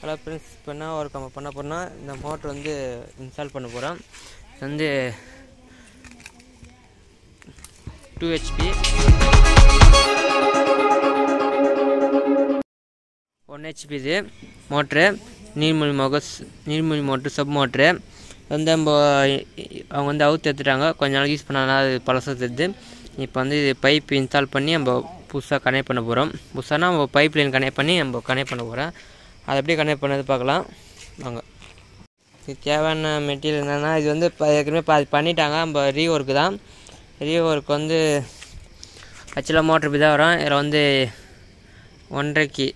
Hello friends இப்போ என்ன work நம்ம பண்ண போகிறோம்னா இந்த மோட்ரு வந்து இன்ஸ்டால் பண்ண போகிறோம் வந்து டூ ஹெச்பி ஒன் ஹெச்பி இது மோட்ரு நீர்மொழி மொகஸ் நீர்மொழி மோட்ரு சப் மோட்ரு வந்து நம்ம அவங்க வந்து அவுத்து எடுத்துட்டாங்க. கொஞ்ச நாள் யூஸ் பண்ணாலும் அது பழசு தெரிது இப்போ வந்து இது பைப் இன்ஸ்டால் பண்ணி நம்ம புதுசாக கனெக்ட் பண்ண போகிறோம் புதுசானா நம்ம பைப் லைன் கனெக்ட் பண்ணி நம்ம கனெக்ட் பண்ண போகிறோம் அதை எப்படி கனெக்ட் பண்ணது பார்க்கலாம். வாங்க. இது தேவையான மெட்டீரியல் என்னென்னா இது வந்து இப்போ ஏற்கனவே பா பண்ணிட்டாங்க. நம்ம ரீ ஒர்க்கு தான். ரீ ஒர்க் வந்து ஆக்சுவலாக மோட்ரு இப்படி தான் வரும். இதில் வந்து ஒன்றரைக்கு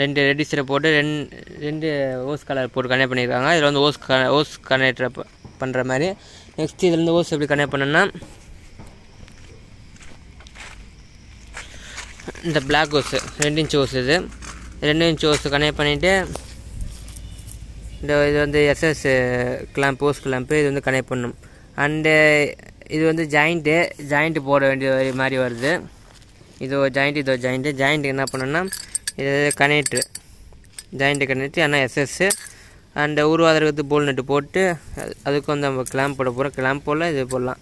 ரெண்டு ரெடிஸ்டரை போட்டு ரெண்டு ரெண்டு ஓஸ் கலர் போட்டு கனெக்ட் பண்ணியிருக்காங்க. இதில் வந்து ஓஸ் க ஓஸ் கனெக்டர் பண்ணுற மாதிரி. நெக்ஸ்ட் இதுலேருந்து ஓஸ் எப்படி கனெக்ட் பண்ணணும்னா இந்த பிளாக் ஓஸு ரெண்டு இன்ச் ஓஸ் இது. ரெண்டு இன்ச் ஓஸ் கனெக்ட் பண்ணிவிட்டு இந்த இது வந்து எஸ்எஸ் கிளாம்ப் ஓஸ் கிளாம்ப்பு இது வந்து கனெக்ட் பண்ணணும் அண்டு இது வந்து ஜாயிண்ட்டு ஜாயிண்ட்டு போட வேண்டிய மாதிரி வருது. இது ஒரு ஜாயிண்ட் இது ஒரு ஜாயிண்ட்டு ஜாயிண்ட்டு என்ன பண்ணணும்னா இது கனெக்ட்ரு ஜாயிண்ட்டு கனெக்ட் ஆனால் எஸ்எஸ்ஸு அண்ட் உருவாதற்கு போல் நட்டு போட்டு அதுக்கு வந்து நம்ம கிளாம்ப் போட போகிறோம் கிளாம்ப் போடலாம் இது போடலாம்.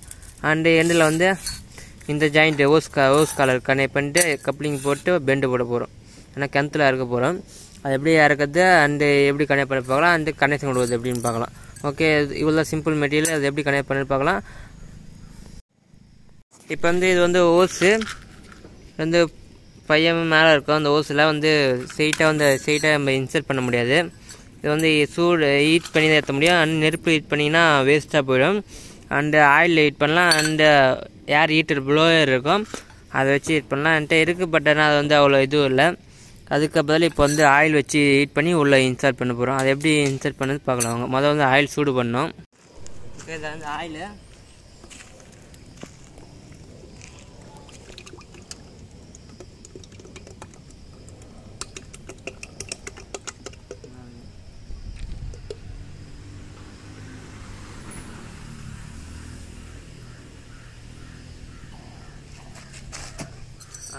அண்டு எண்டில் வந்து இந்த ஜாயிண்ட்டு ஓஸ் க ஓஸ் காலர் கனெக்ட் பண்ணிட்டு கப்ளிங் போட்டு பெண்டு போட போகிறோம் ஏன்னா கிணத்துல இறக்க போகிறோம் அது எப்படி இறக்குறது அண்டு எப்படி கனெக்ட் பண்ணி பார்க்கலாம் அண்டு கனெக்ஷன் கொடுக்குறது எப்படின்னு பார்க்கலாம். ஓகே இவ்வளோ சிம்பிள் மெட்டீரியல் அது எப்படி கனெக்ட் பண்ணி பார்க்கலாம். இப்போ வந்து இது வந்து ஓஸு வந்து பையன் மேலே இருக்கும். அந்த ஓஸில் வந்து ஸ்ட்ரெயிட்டாக வந்து ஸ்ட்ரெயிட்டாக நம்ம இன்சர்ட் பண்ண முடியாது. இது வந்து சூடு ஹீட் பண்ணி தான் ஏற்ற முடியும். அண்ட் நெருப்பு ஹீட் பண்ணிங்கன்னா வேஸ்ட்டாக போயிடும். அண்டு ஆயில் ஹீட் பண்ணலாம். அண்டு ஏர் ஹீட்டர் ப்ளோயர் இருக்கும். அதை வச்சு ஹீட் பண்ணலாம். என்கிட்ட இருக்குது பட் ஆனால் அது வந்து அவ்வளோ இதுவும் இல்லை. அதுக்கு பதில் இப்போ வந்து ஆயில் வச்சு ஹீட் பண்ணி உள்ளே இன்சர்ட் பண்ண போகிறோம் அதை எப்படி இன்சர்ட் பண்ணது பார்க்கலாம். வாங்க. முதல்ல வந்து ஆயில் சூடு பண்ணோம் ஓகே வந்து ஆயில்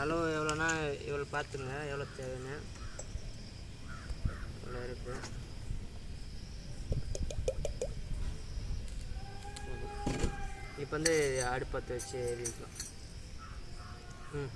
அளவு எவ்வளோனா இவ்வளோ பார்த்துங்க எவ்வளோ தேவைன்னு. இவ்வளோ இருக்குது இப்போ வந்து அடுப்பத்தை வச்சு எழுதிக்கலாம். ம்.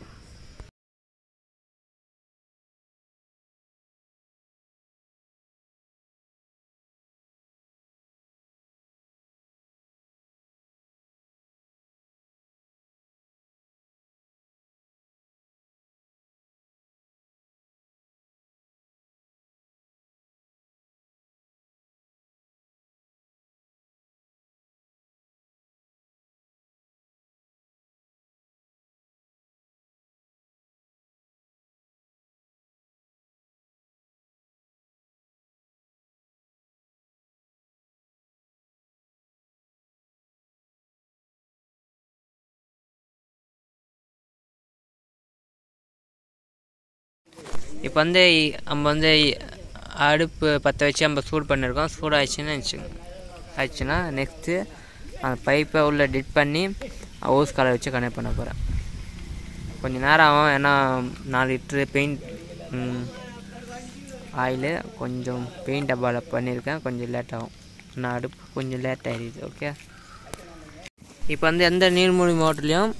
இப்போ வந்து நம்ம வந்து அடுப்பு பற்ற வச்சு நம்ம சூடு பண்ணியிருக்கோம் சூடாகிடுச்சுன்னு வச்சுங்க நெக்ஸ்ட்டு அந்த பைப்பை உள்ளே டிட் பண்ணி ஹவுஸ் காலை வச்சு கனெக்ட் பண்ண போகிறேன் கொஞ்சம் நேரம் ஆகும். ஏன்னா நாலு லிட்ரு பெயிண்ட் ஆயிலு கொஞ்சம் பெயிண்ட் டப்பாவில் பண்ணியிருக்கேன் கொஞ்சம் லேட் ஆகும். நான் அடுப்பு கொஞ்சம் லேட் ஆகிடுது ஓகே இப்போ வந்து எந்த நீர்மூழ்கி மோட்டர்லேயும்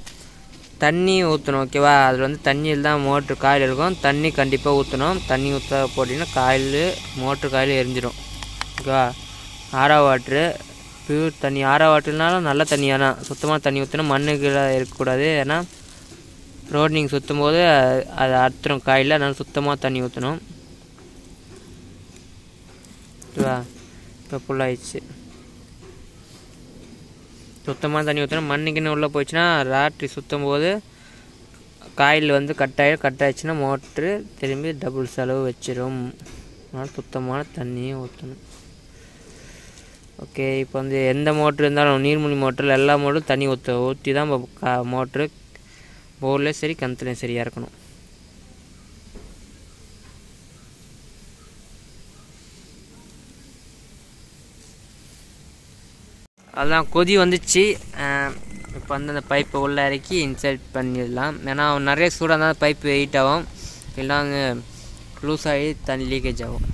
தண்ணி ஊற்றணும் ஓகேவா அதில் வந்து தண்ணியில் தான் மோட்ரு காயில் இருக்கும். தண்ணி கண்டிப்பாக ஊற்றணும் தண்ணி ஊற்ற போட்டிங்கன்னா காயில் மோட்ரு காயில் எரிஞ்சிடும் ஓகேவா ஆரா வாட்ரு பியூர் தண்ணி. ஆரா வாட்டர்னாலும் நல்ல தண்ணியாக தான் சுத்தமாக தண்ணி ஊற்றணும் மண்ணுக்குள்ள இருக்கக்கூடாது. ஏன்னா ரோட் நீங்கள் சுற்றும் போது அது அறுத்துடும் காயில் அதனால் சுத்தமாக தண்ணி ஊற்றணும் ஓகேவா இப்போ ஃபுல்லாகிடுச்சு சுத்தமாக தண்ணி ஊற்றணும் மண்ணுக்குன்னு உள்ளே போயிடுச்சுன்னா ராட்ரி சுற்றும் போது காயில் வந்து கட் ஆகி கட் ஆகிடுச்சுன்னா மோட்ரு திரும்பி டபுள் செலவு வச்சிடும் அதனால் சுத்தமான தண்ணியும் ஊற்றணும் ஓகே இப்போ வந்து எந்த மோட்ரு இருந்தாலும் நீர்மூழ்கி மோட்டரில் எல்லா மோட்டரும் தண்ணி ஊற்ற ஊற்றி தான் கா மோட்ரு போர்லேயும் சரி கிணத்துலையும் சரியாக இருக்கணும். அதுதான் கொதி வந்துச்சு. இப்போ வந்து அந்த பைப்பை உள்ளே இறக்கி இன்சர்ட் பண்ணிடலாம். ஏன்னா நிறைய சூடாக இருந்தால் பைப்பு வெயிட் ஆகும். இல்லைனா வந்து லூஸ் ஆகி தண்ணி லீக்கேஜ் ஆகும்.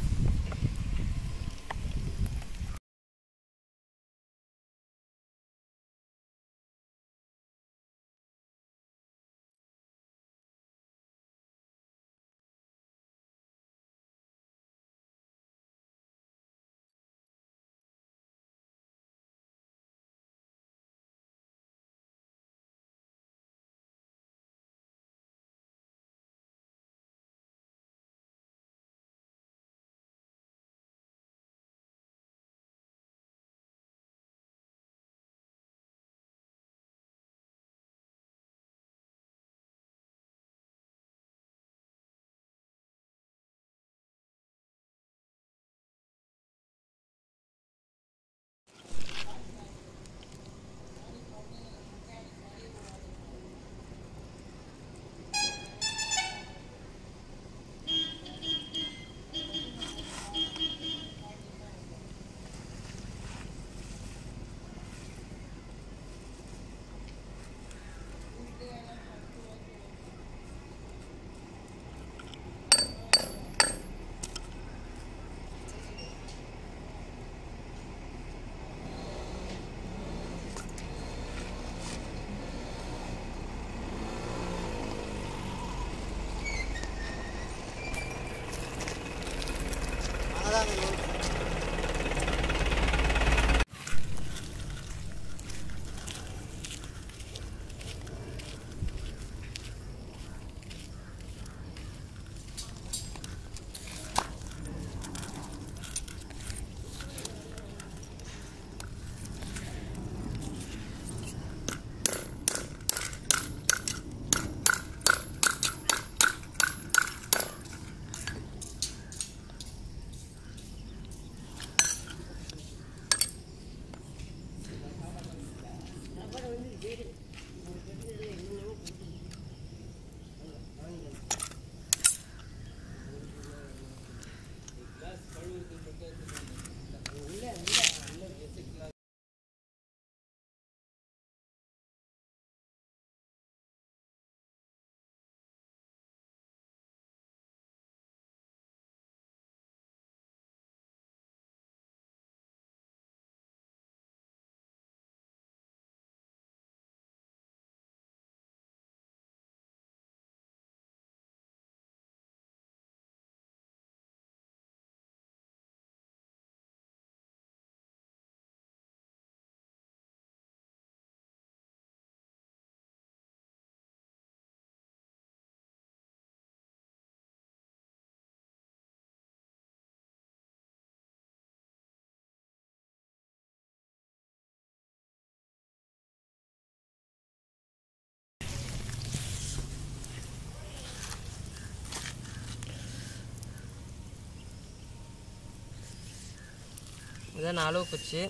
இதான் அளவு குச்சி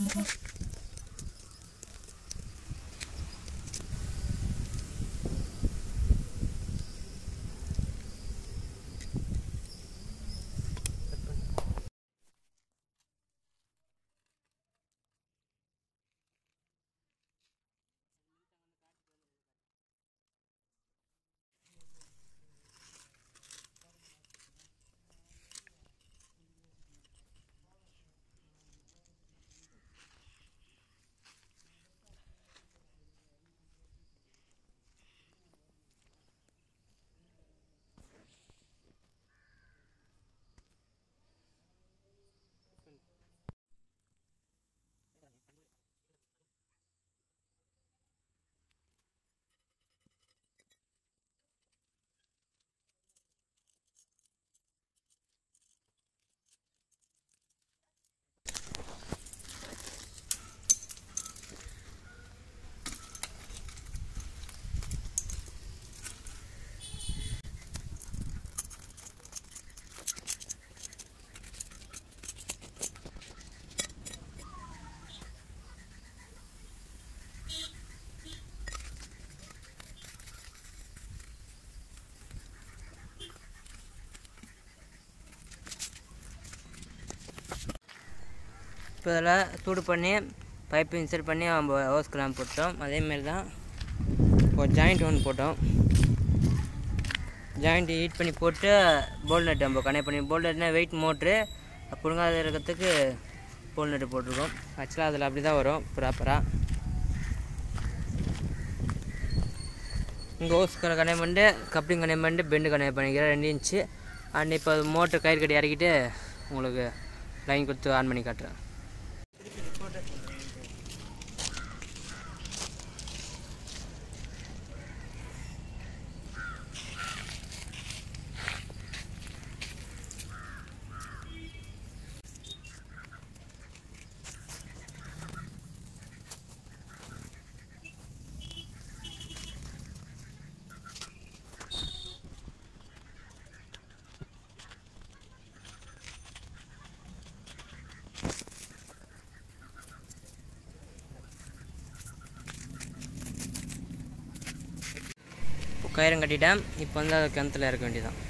嗯 இப்போ இதில் சூடு பண்ணி பைப்பு இன்சர்ட் பண்ணி நம்ம ஹோஸ் கிளாம் போட்டோம். அதேமாரி தான் இப்போ ஜாயிண்ட் ஒன்று போட்டோம். ஜாயிண்ட் ஹீட் பண்ணி போட்டு போல் நட் நம்ம கனெக்ட் பண்ணி போல் நட்னா வெயிட் மோட்ரு புழுங்காத இருக்கிறதுக்கு போல் நட்டு போட்டிருக்கோம். ஆக்சுவலாக அதில் அப்படி தான் வரும் ப்ராப்பராக இங்கே ஹோஸ் கனெக்ட் பண்ணிட்டு கப்ளிங் கனெக்ட் பண்ணிட்டு பெண்டு கனெக்ட் பண்ணிக்கிறேன் ரெண்டு இன்ச்சு அண்ட் இப்போ மோட்டர் கயிறு கட்டி இறக்கிட்டு உங்களுக்கு லைன் கொடுத்து ஆன் பண்ணி காட்டுறேன் இப்போ கயிறும் கட்டிட்டேன். இப்போ வந்து அதை கிணத்துல இறக்க வேண்டியதான்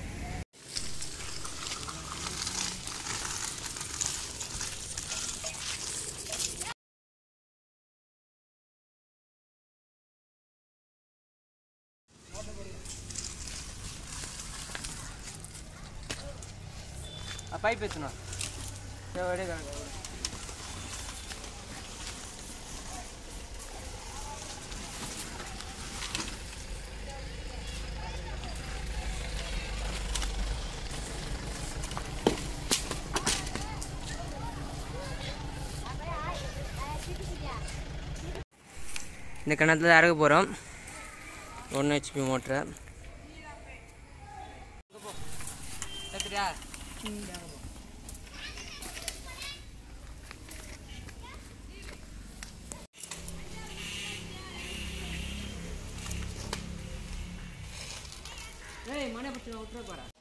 பைப் ஏற்றணும் இந்த கிணத்துல இறக்க போகிறோம் ஒன்று ஹெச்பி மோட்டரை ஏய் மனை பிடிச்சி விட்டுற போகிறேன்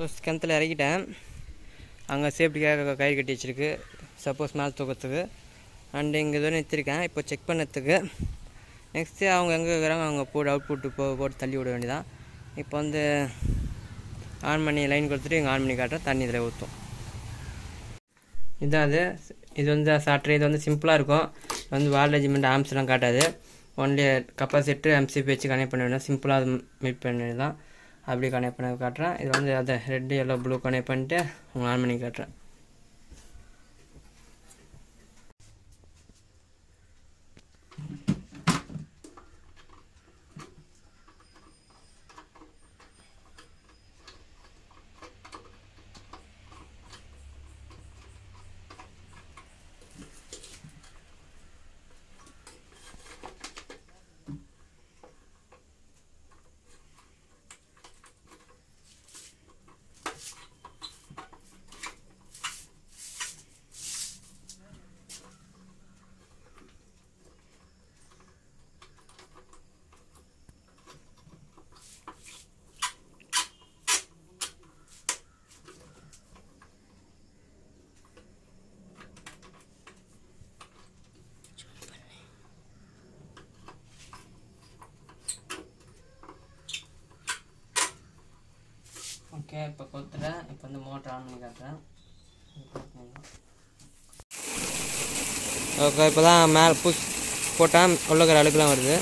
ஃபஸ்ட் கிணத்துல இறக்கிட்டேன். அங்கே சேஃப்டிக்காக கயிறு கட்டி வச்சிருக்கு. சப்போஸ் மேலே தூக்கிறதுக்கு. அண்டு இங்கே இதுவரை நிறுத்திருக்கேன். இப்போ செக் பண்ணுறதுக்கு நெக்ஸ்ட்டு அவங்க எங்கே இருக்கிறாங்க அவங்க போட்டு அவுட் புட்டு போ போட்டு தள்ளி விட வேண்டியதான் இப்போ வந்து ஆன் பண்ணி லைன் கொடுத்துட்டு இங்கே ஆன் பண்ணி காட்டுறேன். தண்ணி இதில் ஊற்றும் இதான் அது. இது வந்து சாட்டர் இது வந்து சிம்பிளாக இருக்கும். இது வந்து வால் ரெஜிமெண்ட் ஆம்ஸ்லாம் காட்டாது. ஒன்லி கப்பாசிட்டு எம்சிபி வச்சு கனெக்ட் பண்ண வேண்டாம் சிம்பிளாக அது மீட் பண்ண வேண்டியதான் அப்படி கனெக்ட் பண்ண காட்டுறேன். இது வந்து அதை ரெட் எல்லோ ப்ளூ கனெக்ட் பண்ணிட்டு உங்களுக்கு ஆன் பண்ணி காட்டுறேன். ஓகே இப்போ கொத்துறேன். இப்போ வந்து மோட்டர் ஆன் பண்ணி காட்டுறேன். ஓகே இப்போ தான் மேலே புஷ் போட்டால் உள்ளக்கிற அழுக்குலாம் வருது.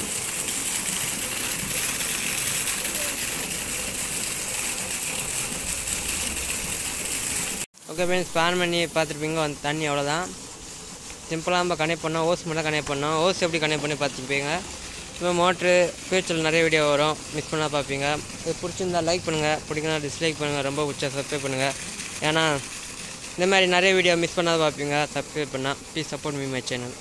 ஓகே ஓகே ஃப்ரெண்ட்ஸ் ஸ்பேன் பண்ணி பார்த்துருப்பீங்க. அந்த தண்ணி அவ்வளோதான் சிம்பிளாக நம்ம கனெக்ட் பண்ணோம். ஓஸ் மட்டும் கனெக்ட் பண்ணோம். ஓஸ் எப்படி கனெக்ட் பண்ணி பார்த்துருப்பீங்க? இப்போ மோட்ரு ஃபியூச்சரில் நிறைய வீடியோ வரும். மிஸ் பண்ணால் பார்ப்பீங்க. இது பிடிச்சிருந்தா லைக் பண்ணுங்கள் பிடிக்கனா டிஸ்லைக் பண்ணுங்கள் ரொம்ப உச்சா சப்ஸ்கிரைப் பண்ணுங்கள் ஏன்னா இந்த மாதிரி நிறைய வீடியோ மிஸ் பண்ணாத பார்ப்பீங்க. சப்ஸ்கிரைப் பண்ணால் please support me my channel